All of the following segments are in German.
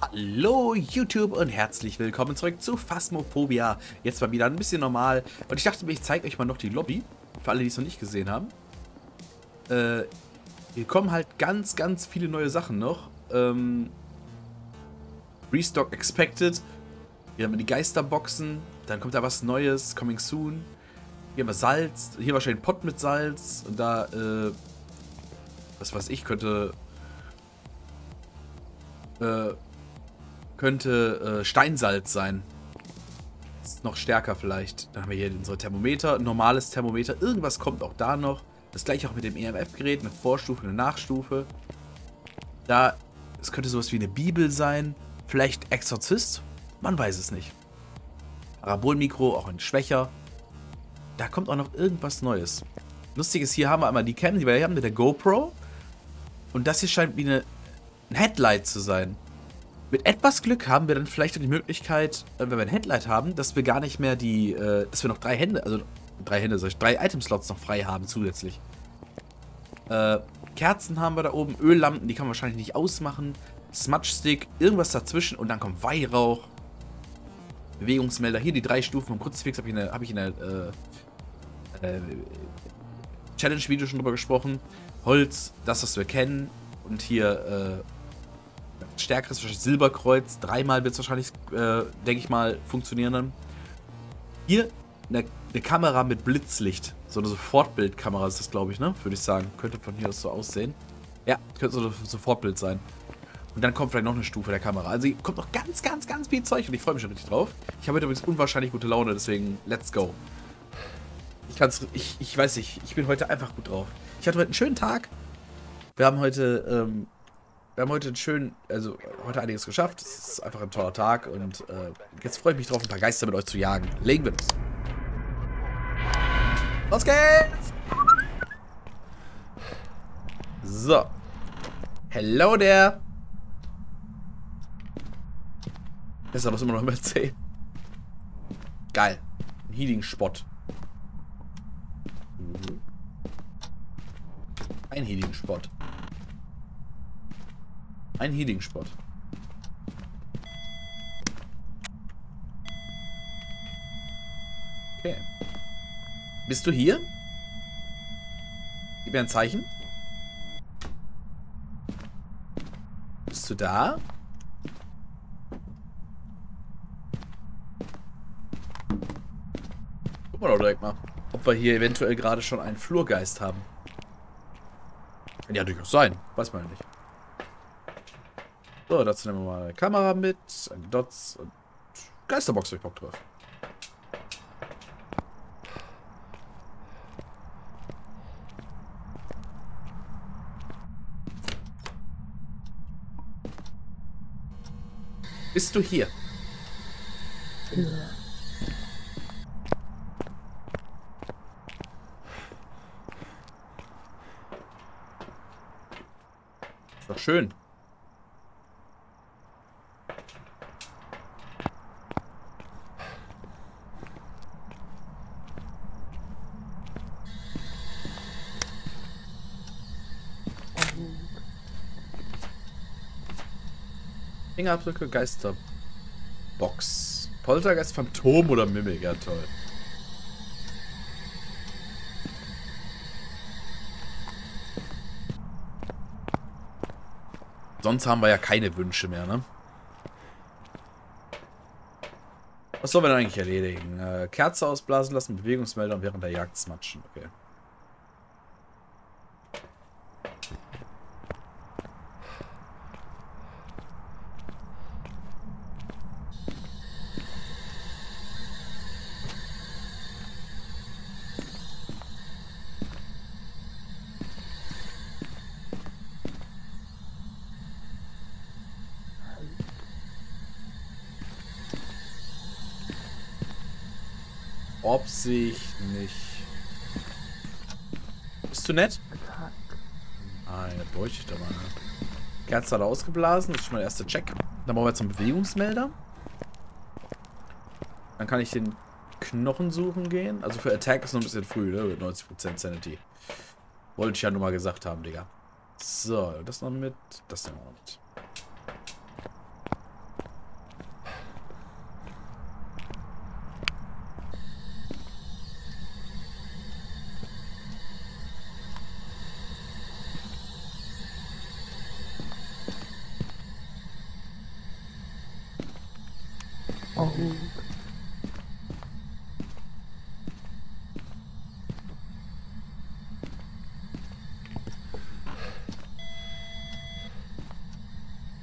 Hallo YouTube und herzlich willkommen zurück zu Phasmophobia. Jetzt mal wieder ein bisschen normal. Und ich dachte mir, ich zeige euch mal noch die Lobby. Für alle, die es noch nicht gesehen haben. Äh, hier kommen halt ganz, ganz viele neue Sachen noch. Ähm, Restock expected. Hier haben wir die Geisterboxen. Dann kommt da was Neues. Coming soon. Hier haben wir Salz. Hier wahrscheinlich ein Pot mit Salz. Und da, äh, was weiß ich, könnte äh, könnte äh, Steinsalz sein. Ist noch stärker vielleicht. Dann haben wir hier unsere Thermometer, normales Thermometer. Irgendwas kommt auch da noch. Das gleiche auch mit dem EMF-Gerät, eine Vorstufe, eine Nachstufe. Da, es könnte sowas wie eine Bibel sein. Vielleicht Exorzist? Man weiß es nicht. Parabolmikro, auch ein schwächer. Da kommt auch noch irgendwas Neues. Lustig ist, hier haben wir einmal die Cam, die wir hier haben mit der GoPro. Und das hier scheint wie eine, ein Headlight zu sein. Mit etwas Glück haben wir dann vielleicht die Möglichkeit, äh, wenn wir ein Headlight haben, dass wir gar nicht mehr die, äh, dass wir noch drei Hände, also drei Hände, sag ich, drei Item-Slots noch frei haben zusätzlich. Äh, Kerzen haben wir da oben, Öllampen, die kann man wahrscheinlich nicht ausmachen. Smudge-Stick, irgendwas dazwischen und dann kommt Weihrauch. Bewegungsmelder, hier die drei Stufen vom Kruzifix habe ich in der, hab ich in der äh, äh, Challenge-Video schon drüber gesprochen. Holz, das, was wir kennen. Und hier äh, stärkeres wahrscheinlich Silberkreuz. Dreimal wird es wahrscheinlich, äh, denke ich mal, funktionieren dann. Hier eine, eine, Kamera mit Blitzlicht. So eine Sofortbildkamera ist das, glaube ich, ne? Würde ich sagen. Könnte von hier aus so aussehen. Ja, könnte so ein Sofortbild sein. Und dann kommt vielleicht noch eine Stufe der Kamera. Also hier kommt noch ganz, ganz, ganz viel Zeug und ich freue mich schon richtig drauf. Ich habe heute übrigens unwahrscheinlich gute Laune, deswegen let's go. Ich kann's, ich, ich weiß nicht, ich bin heute einfach gut drauf. Ich hatte heute einen schönen Tag. Wir haben heute ähm, wir haben heute einen schönen, also heute einiges geschafft. Es ist einfach ein toller Tag und äh, jetzt freue ich mich drauf, ein paar Geister mit euch zu jagen. Legen wir los. Los geht's! So. Hello there. Ist doch immer noch mit 10. Geil. Ein Healing-Spot. Ein Healing-Spot. Ein Healing-Spot. Okay. Bist du hier? Gib mir ein Zeichen. Bist du da? Guck mal doch direkt mal, ob wir hier eventuell gerade schon einen Flurgeist haben. Kann ja durchaus sein. Weiß man ja nicht. So, dazu nehmen wir mal eine Kamera mit, ein Dots und Geisterbox, ich Bock drauf. Bist du hier? Ja. Ist doch schön. Fingerabdrücke, Geisterbox. Poltergeist, Phantom oder Mimik, ja toll. Sonst haben wir ja keine Wünsche mehr, ne? Was sollen wir denn eigentlich erledigen? Äh, Kerze ausblasen lassen, Bewegungsmelder während der Jagd smatschen. Okay. Ob sich nicht... Bist du nett? Ah, ja, bräuchte ich da mal. Kerze hat ausgeblasen, das ist schon mal der erste Check. Dann brauchen wir jetzt einen Bewegungsmelder. Dann kann ich den Knochen suchen gehen. Also für Attack ist noch ein bisschen früh, ne? Mit 90% Sanity. Wollte ich ja nur mal gesagt haben, Digga. So, das noch mit. Das dann noch mit.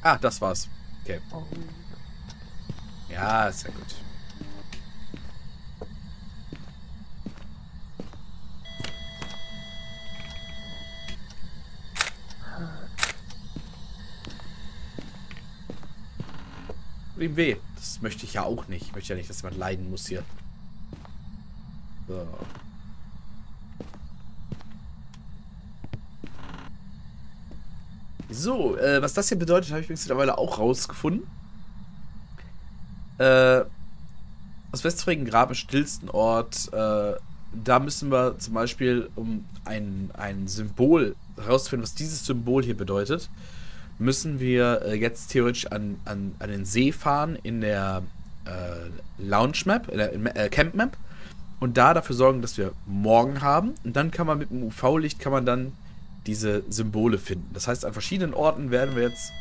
Ah, das war's. Okay. Ja, sehr gut. ihm weh. Das möchte ich ja auch nicht. Ich möchte ja nicht, dass jemand leiden muss hier. So. So, äh, was das hier bedeutet, habe ich mittlerweile auch rausgefunden. Äh, aus Westfrieden-Graben, stillsten Ort, äh, da müssen wir zum Beispiel, um ein, ein Symbol herauszufinden, was dieses Symbol hier bedeutet, müssen wir äh, jetzt theoretisch an, an, an den See fahren in der äh, Lounge Map, in der äh, Camp Map und da dafür sorgen, dass wir morgen haben und dann kann man mit dem UV-Licht kann man dann diese Symbole finden. Das heißt, an verschiedenen Orten werden wir jetzt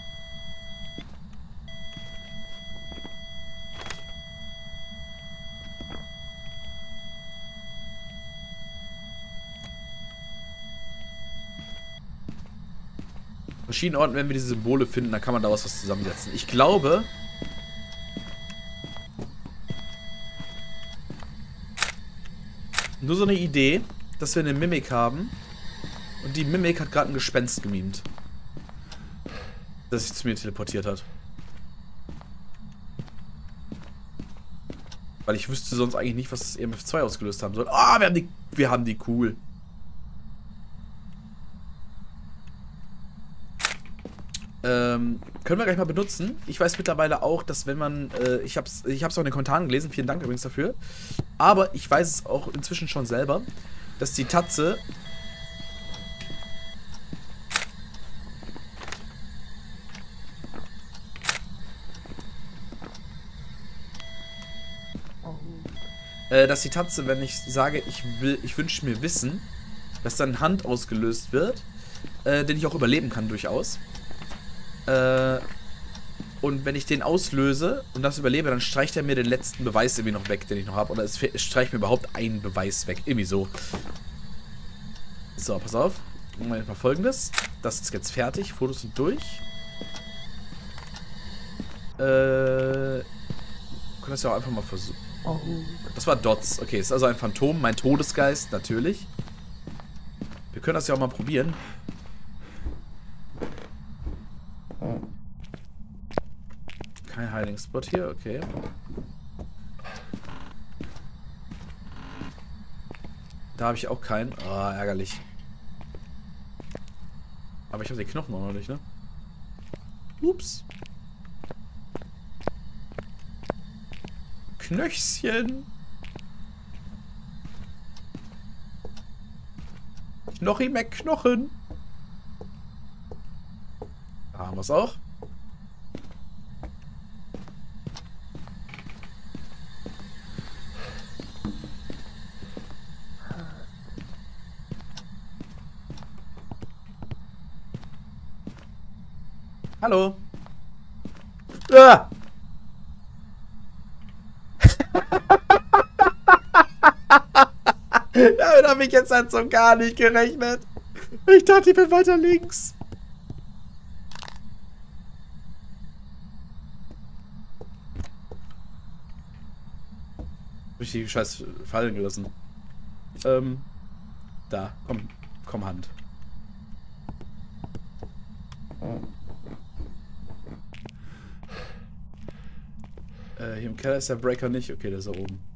verschiedenen Orten werden wir diese Symbole finden, dann kann man daraus was zusammensetzen. Ich glaube... Nur so eine Idee, dass wir eine Mimik haben. Und die Mimik hat gerade ein Gespenst gemimt. Das sich zu mir teleportiert hat. Weil ich wüsste sonst eigentlich nicht, was das EMF2 ausgelöst haben soll. Ah, oh, wir haben die, wir haben die cool. Ähm, können wir gleich mal benutzen. Ich weiß mittlerweile auch, dass wenn man, äh, ich habe es ich hab's auch in den Kommentaren gelesen, vielen Dank übrigens dafür, aber ich weiß es auch inzwischen schon selber, dass die Tatze äh, dass die Tatze, wenn ich sage, ich will, ich wünsche mir Wissen, dass dann Hand ausgelöst wird, äh, den ich auch überleben kann durchaus. Äh, und wenn ich den auslöse und das überlebe, dann streicht er mir den letzten Beweis irgendwie noch weg, den ich noch habe. Oder es streicht mir überhaupt einen Beweis weg. Irgendwie so. So, pass auf. Wir mal folgendes. Das ist jetzt fertig. Fotos sind durch. Äh. Können das ja auch einfach mal versuchen. Das war Dots. Okay, ist also ein Phantom, mein Todesgeist, natürlich. Wir können das ja auch mal probieren. Kein Hiding Spot hier, okay. Da habe ich auch keinen. Ah, oh, ärgerlich. Aber ich habe den Knochen auch noch nicht, ne? Ups. Knöchchen. Knochi McKnochen. Da haben wir es auch. Hallo. Ah! Damit habe ich jetzt halt so gar nicht gerechnet. Ich dachte, ich bin weiter links. Hab ich die Scheiß fallen gelassen. Ähm, da, komm, komm Hand. Hier im Keller ist der Breaker nicht. Okay, der ist da oben.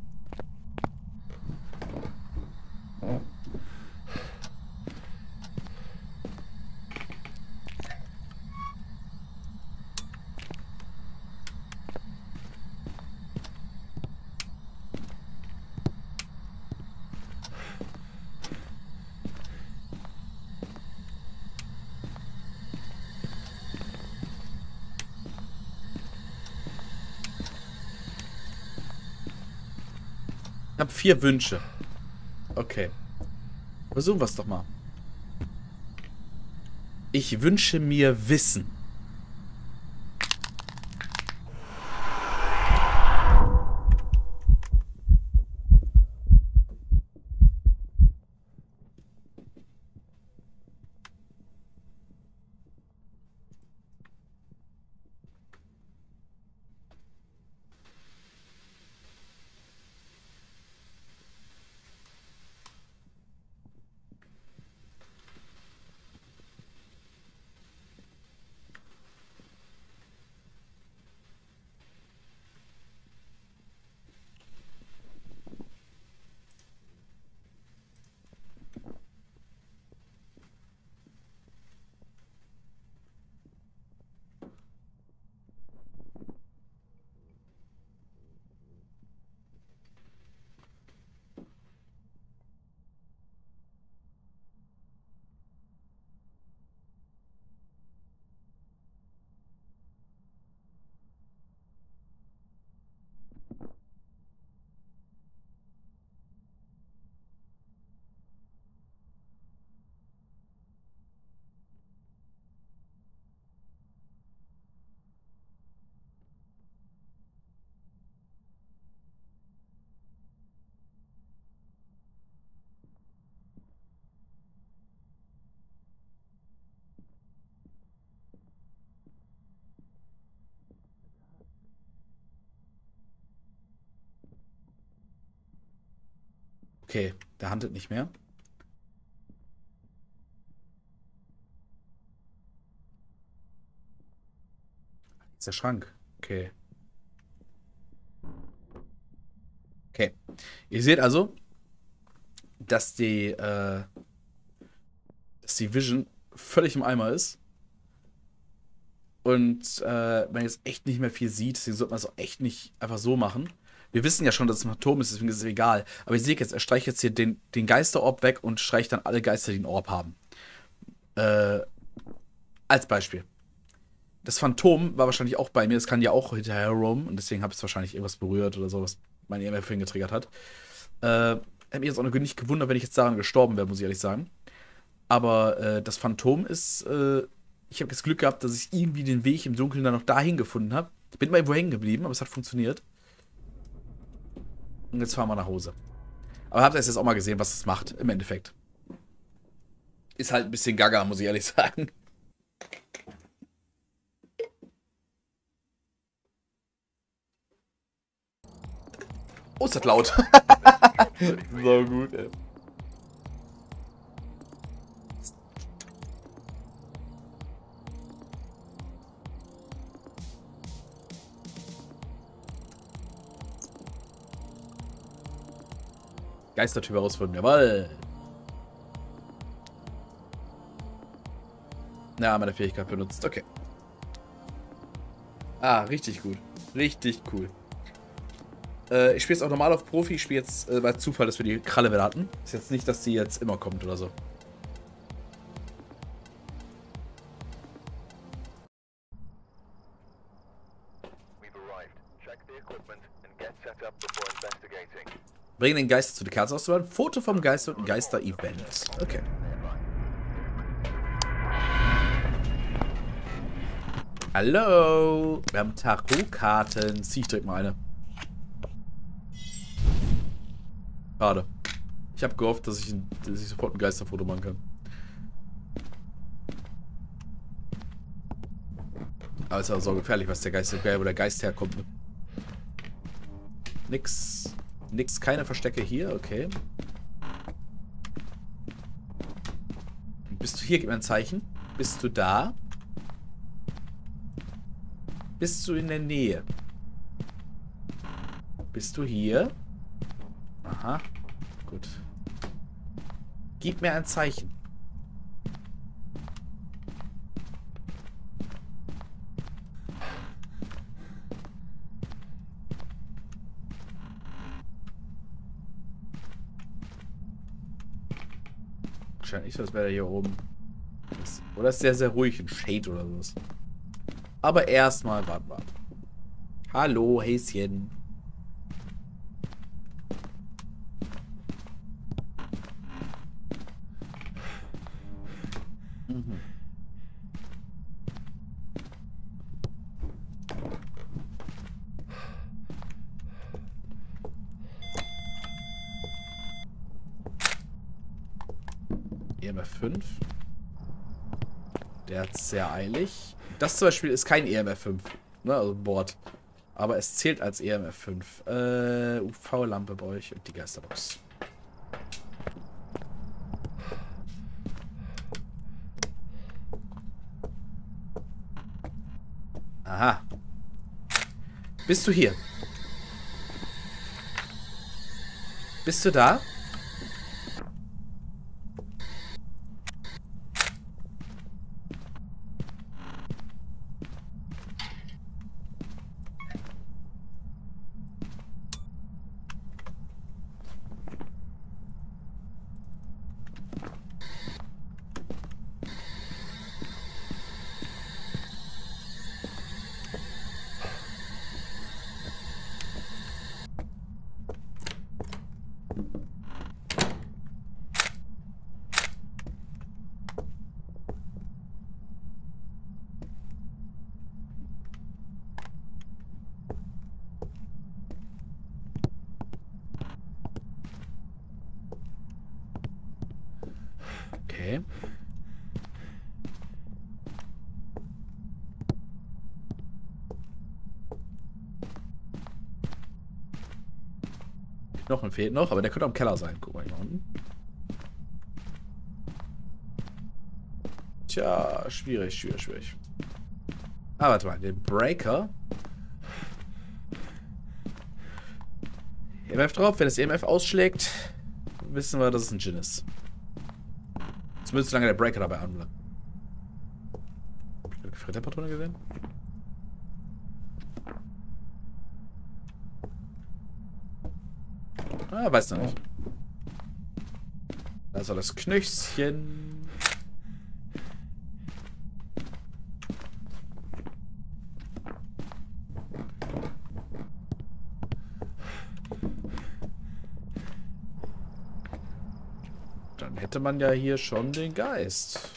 Vier Wünsche. Okay. Versuchen wir es doch mal. Ich wünsche mir Wissen. Okay, der handelt nicht mehr. ist der Schrank. Okay. Okay. Ihr seht also, dass die, äh, dass die Vision völlig im Eimer ist. Und äh, man jetzt echt nicht mehr viel sieht, deswegen sollte man es auch echt nicht einfach so machen. Wir wissen ja schon, dass es ein Phantom ist, deswegen ist es egal. Aber ich sehe jetzt, er streicht jetzt hier den, den Geisterorb weg und streicht dann alle Geister, die einen Orb haben. Äh, als Beispiel. Das Phantom war wahrscheinlich auch bei mir, das kann ja auch hinterher roamen und deswegen habe ich es wahrscheinlich irgendwas berührt oder so, was mein EMF vorhin getriggert hat. Äh, hätte mich jetzt auch noch nicht gewundert, wenn ich jetzt daran gestorben wäre, muss ich ehrlich sagen. Aber äh, das Phantom ist, äh, ich habe das Glück gehabt, dass ich irgendwie den Weg im Dunkeln dann noch dahin gefunden habe. Ich bin mal irgendwo hängen geblieben, aber es hat funktioniert. Und jetzt fahren wir nach Hause. Aber habt ihr jetzt auch mal gesehen, was es macht, im Endeffekt. Ist halt ein bisschen gaga, muss ich ehrlich sagen. Oh, ist das laut. so gut, ey. Geistertyp herausfinden, jawoll. Ja, meine Fähigkeit benutzt, okay. Ah, richtig gut. Richtig cool. Äh, ich spiele jetzt auch normal auf Profi. Ich spiele jetzt äh, bei Zufall, dass wir die Kralle wieder hatten. Ist jetzt nicht, dass die jetzt immer kommt oder so. Bringen den Geister zu der Kerze auszuwählen. Foto vom Geister und Geister-Event. Okay. Hallo. Wir haben Tarotkarten. Zieh ich direkt mal eine. Schade. Ich habe gehofft, dass ich, dass ich sofort ein Geisterfoto machen kann. Aber ist ja so gefährlich, was der Geist, wo der Geist herkommt. Ne? Nix. Nix, keine Verstecke hier, okay. Bist du hier? Gib mir ein Zeichen. Bist du da? Bist du in der Nähe? Bist du hier? Aha. Gut. Gib mir ein Zeichen. Nicht so, als wäre er hier oben. Oder ist sehr, sehr ruhig. Ein Shade oder sowas. Aber erstmal warten wir. Hallo, Häschen. EMF 5. Sehr eilig. Das zum Beispiel ist kein EMF 5. Ne, also Board. Aber es zählt als EMF 5. Äh, UV-Lampe bei euch und die Geisterbox. Aha. Bist du hier? Bist du da? Okay. Knochen fehlt noch, aber der könnte im Keller sein. Guck mal hier unten. Tja, schwierig, schwierig, schwierig. Ah, warte mal, den Breaker. EMF drauf, wenn das EMF ausschlägt, wissen wir, dass es ein Gin ist. Zumindest solange der Breaker dabei anbleibt. Hab ich eine Gefrierterpatrone gesehen? Ah, weiß noch nicht. Da ist auch das Knöchchen. Dann hätte man ja hier schon den Geist.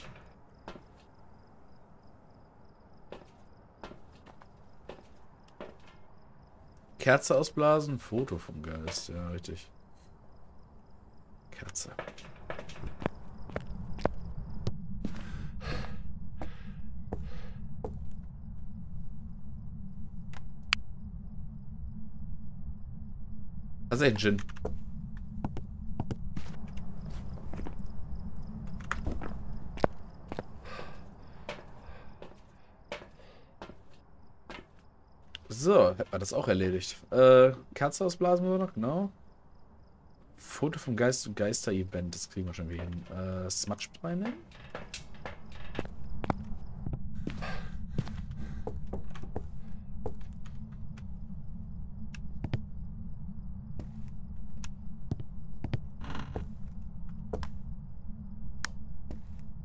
Kerze ausblasen, Foto vom Geist. Ja, richtig. Kerze. Das ist ein Gin. So, hätten wir das auch erledigt. Äh, Kerze ausblasen wir noch, genau. Foto vom Geist und Geister-Event, das kriegen wir schon wieder hin. Äh, Smudge-Brei nehmen.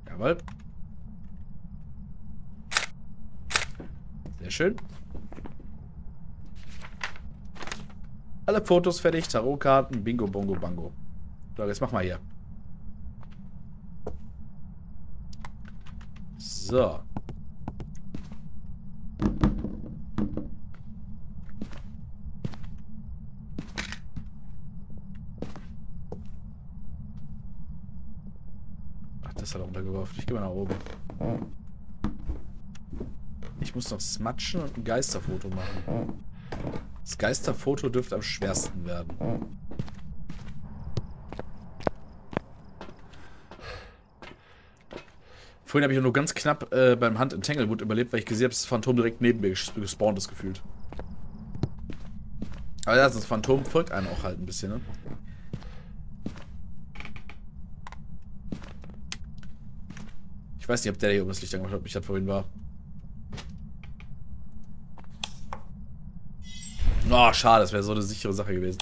Jawohl. Sehr schön. Alle Fotos fertig, Tarotkarten, Bingo, Bongo, Bango. So, jetzt mach mal hier. So. Ach, das hat er runtergeworfen. Ich gehe mal nach oben. Ich muss noch smatschen und ein Geisterfoto machen. Das Geisterfoto dürfte am schwersten werden. Vorhin habe ich nur ganz knapp äh, beim Hand in Tanglewood überlebt, weil ich gesehen habe, dass das Phantom direkt neben mir gespawnt ist, gefühlt. Aber ja, das Phantom folgt einem auch halt ein bisschen, ne? Ich weiß nicht, ob der hier oben das Licht angemacht hat, ob ich das vorhin war. Oh, schade, das wäre so eine sichere Sache gewesen.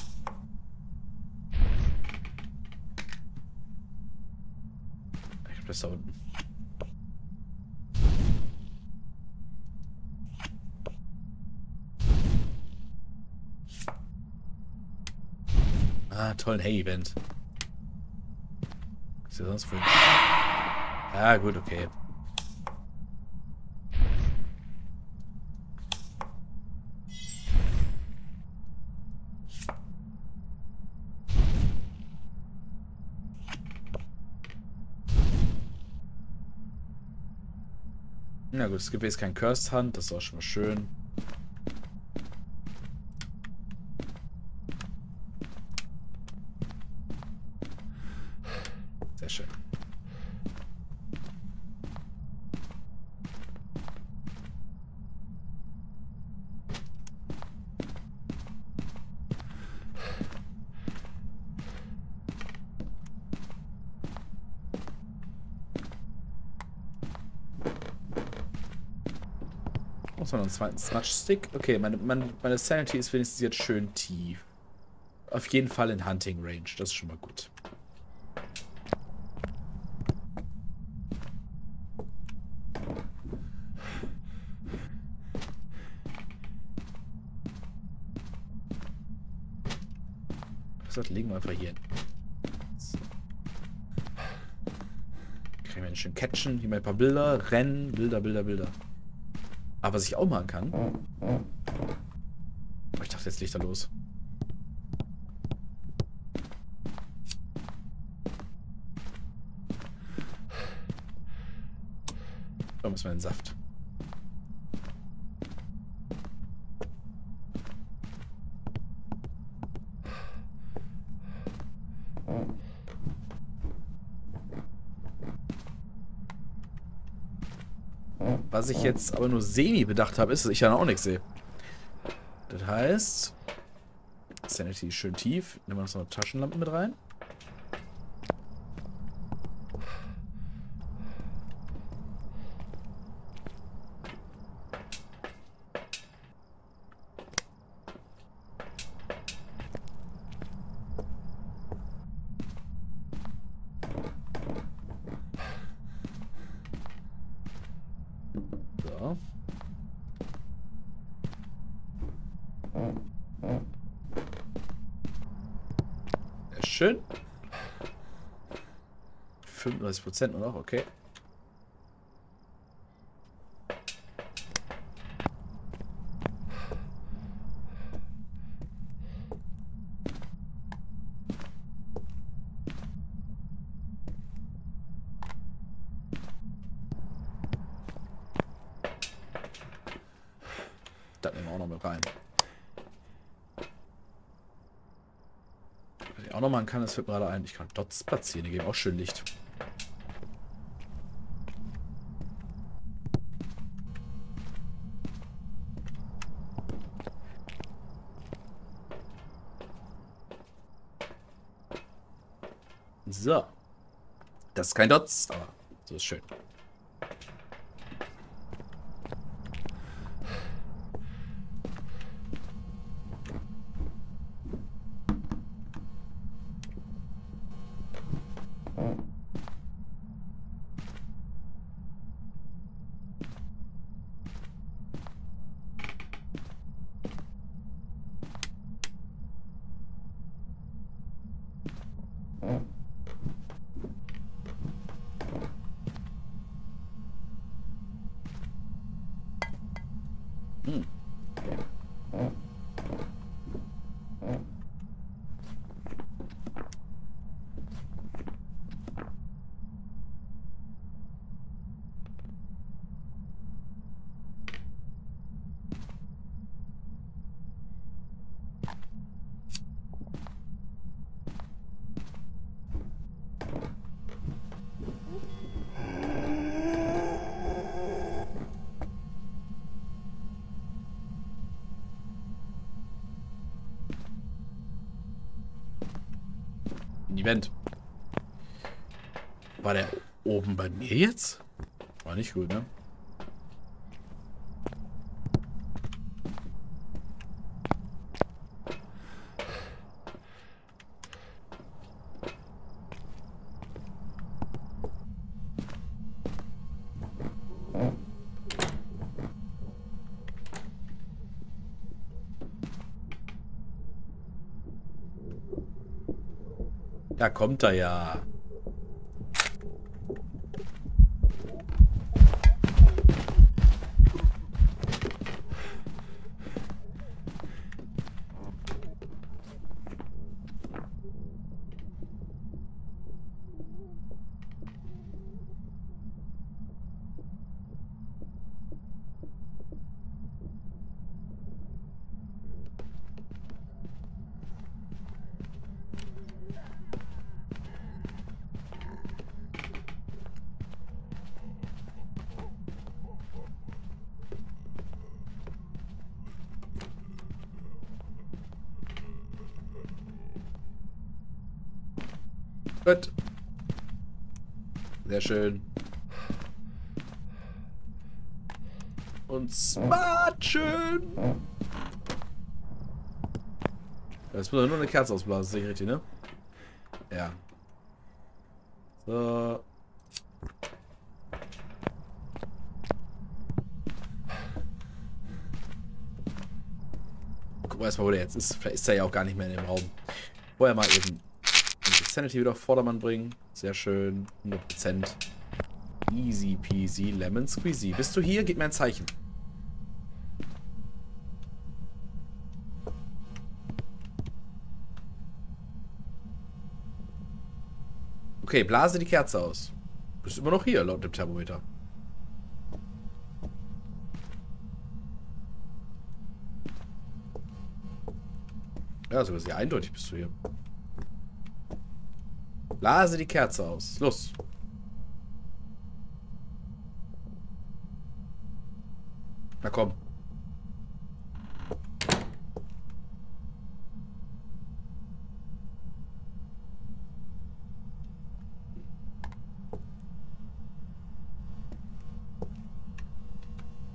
Ich bin da unten. Ah, tollen Hey-Event. Ist ja sonst wohl. Ja, gut, okay. Gut, es gibt jetzt kein Cursed Hand, das ist auch schon mal schön. Sehr schön. Muss man noch einen zweiten Smudge-Stick? Okay, meine, meine, meine Sanity ist wenigstens jetzt schön tief. Auf jeden Fall in Hunting Range, das ist schon mal gut. Das legen wir einfach hier hin. So. Kriegen wir einen schönen Catchen. Hier mal ein paar Bilder. Rennen. Bilder, Bilder, Bilder. Aber was ich auch machen kann. Oh, ich dachte, jetzt liegt er los. Da müssen wir den Saft. Was ich jetzt aber nur semi bedacht habe, ist, dass ich dann auch nichts sehe. Das heißt, Sanity ist schön tief. Nehmen wir uns noch eine Taschenlampe mit rein. So. Sehr schön. 35% nur noch, okay. Das nehmen wir auch noch mit rein. Was ich auch noch machen kann, das mir gerade ein. Ich kann Dots platzieren, die geben auch schön Licht. So. Das ist kein Dots, aber so ist schön. Ein Event. War der oben bei mir jetzt? War nicht gut, ne? Da kommt er ja. Gut. Sehr schön. Und smart schön. Jetzt muss er nur eine Kerze ausblasen, sehe ich richtig, ne? Ja. So. Guck mal erstmal, wo der jetzt ist. Vielleicht ist er ja auch gar nicht mehr in dem Raum. Vorher mal eben die Sanity wieder auf Vordermann bringen. Sehr schön. 100%. Easy peasy, lemon squeezy. Bist du hier? Gib mir ein Zeichen. Okay, blase die Kerze aus. Bist immer noch hier, laut dem Thermometer. Ja, sogar sehr eindeutig bist du hier. Blase die Kerze aus. Los. Na komm.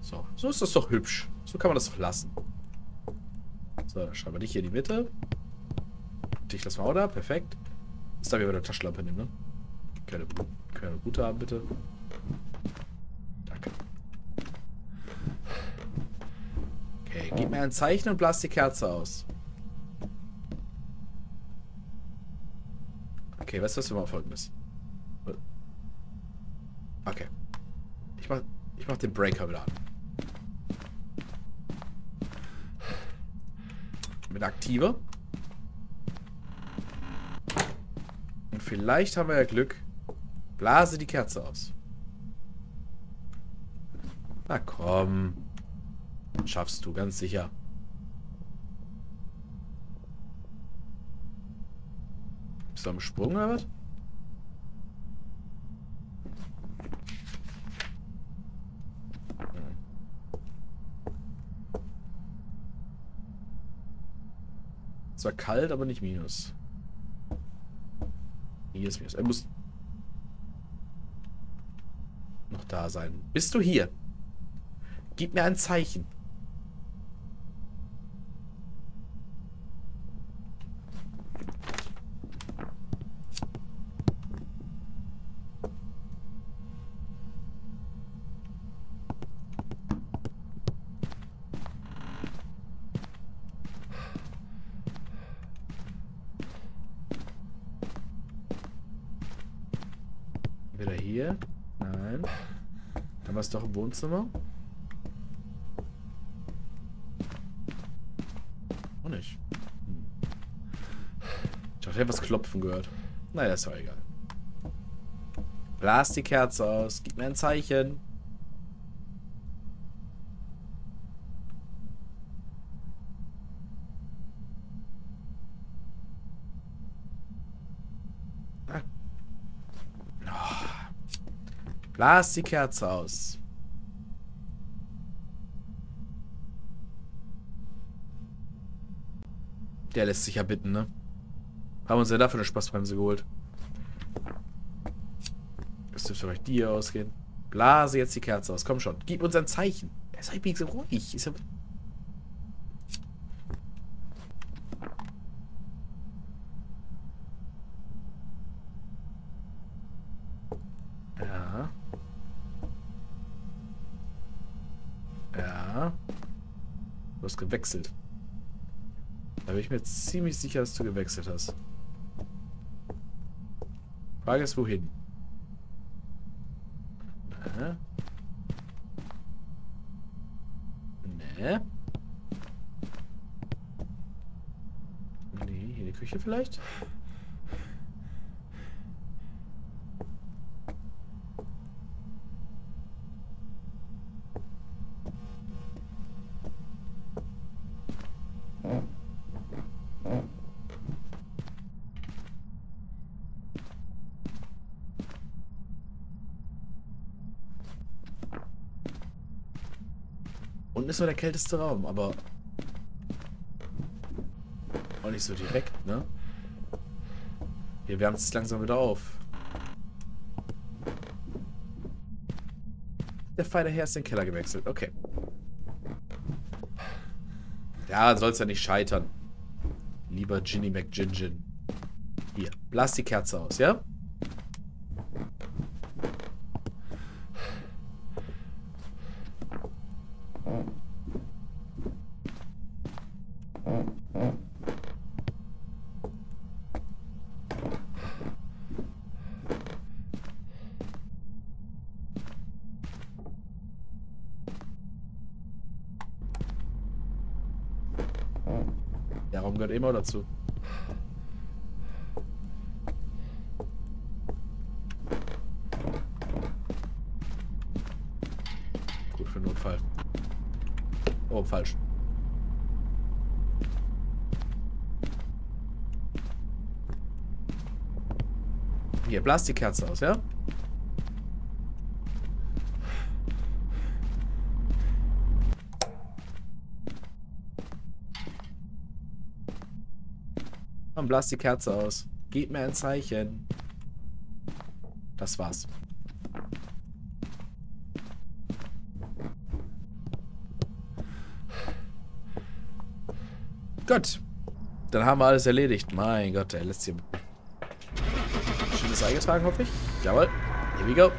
So, so ist das doch hübsch. So kann man das doch lassen. So, schreiben wir dich hier in die Mitte. Dich lassen wir auch da, perfekt. Jetzt darf ich aber eine Taschenlampe nehmen, ne? Keine, keine gute haben, bitte. Danke. Okay, gib mir ein Zeichen und blas die Kerze aus. Okay, weißt du, was wir mal folgendes? Okay. Ich mach, ich mach den Breaker wieder an. Mit Aktiver. Vielleicht haben wir ja Glück. Blase die Kerze aus. Na komm. Schaffst du, ganz sicher. Bist du am Sprung oder was? Zwar kalt, aber nicht minus. Hier ist minus. Er muss noch da sein. Bist du hier? Gib mir ein Zeichen. Wieder hier? Nein. Dann war es doch im Wohnzimmer. Auch nicht. Ich dachte, ich was klopfen gehört. Naja, ist doch egal. Blas die Kerze aus. Gib mir ein Zeichen. Blas die Kerze aus. Der lässt sich ja bitten, ne? Haben uns ja dafür eine Spaßbremse geholt. Das dürfte vielleicht die hier ausgehen. Blase jetzt die Kerze aus. Komm schon. Gib uns ein Zeichen. Sei so ruhig. Ist Ja. Ja. Du hast gewechselt. Da bin ich mir ziemlich sicher, dass du gewechselt hast. Frage ist, wohin? Ne? Ne? Nee, hier die Küche vielleicht? Unten ist nur der kälteste Raum, aber auch nicht so direkt, ne? Hier wärmt es langsam wieder auf. Der feine Herr ist in den Keller gewechselt. Okay. Ja, soll es ja nicht scheitern. Lieber Ginny McGingin. Hier, blas die Kerze aus, ja? Immer dazu. Gut für Notfall. Oh, falsch. Hier, blas die Kerze aus, ja? Blas die Kerze aus. Gebt mir ein Zeichen. Das war's. Gut. Dann haben wir alles erledigt. Mein Gott, er lässt hier... Schönes eingetragen, hoffe ich. Jawohl. Here we go.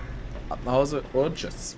Ab nach Hause und tschüss.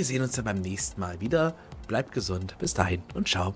Wir sehen uns dann beim nächsten Mal wieder. Bleibt gesund. Bis dahin und ciao.